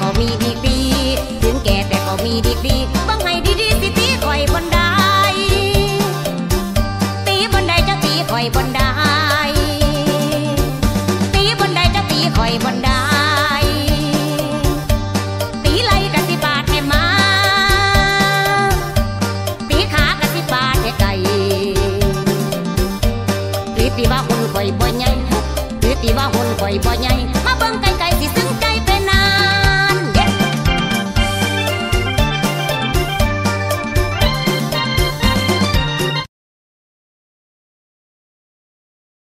ก็มีดีปีถึงแก่แต่ก็มีดีปีบังให้ดีดีสิตีคอยบนได้ตีบนได้จะตีคอยบนได้ตีบนได้จะตีคอยบนได้ตีว่าหุ่นข่อยบ่ใหญ่ตีว่าหุ่นข่อยบ่ใหญ่มาเบิ่งไกลๆสิ